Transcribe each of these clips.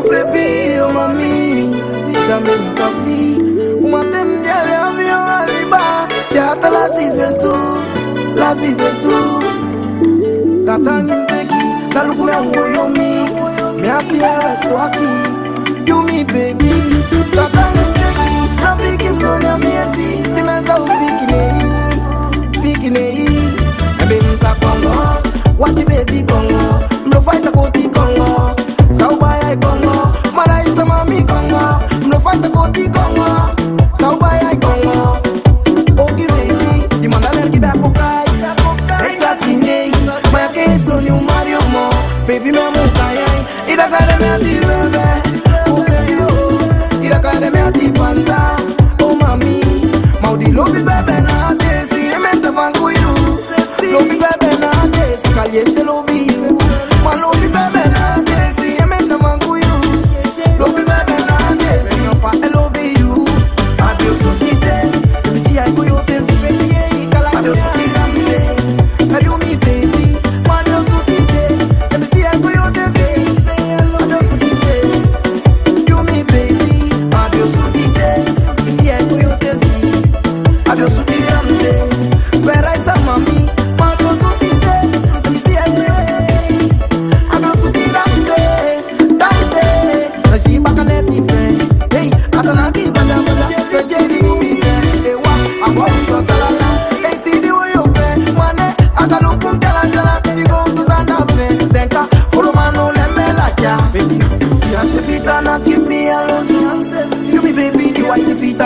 Oh baby, oh mami, dígame nunca fui Umate mnyele avyo aliba Teata la ziventu, la ziventu Katangi mpeki, talukume uoyomi Measi ya reswaki Love you, baby.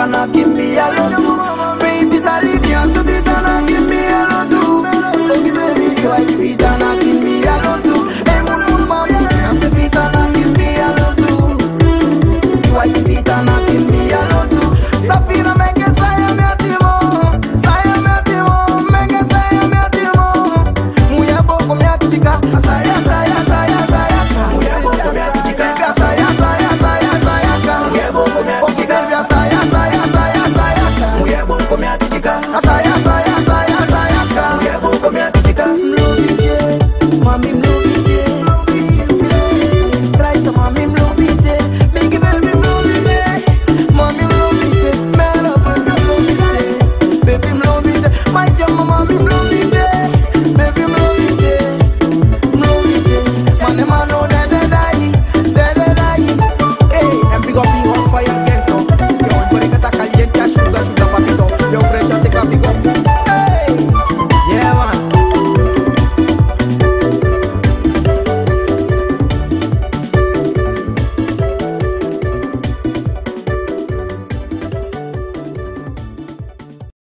tryna give me a little my your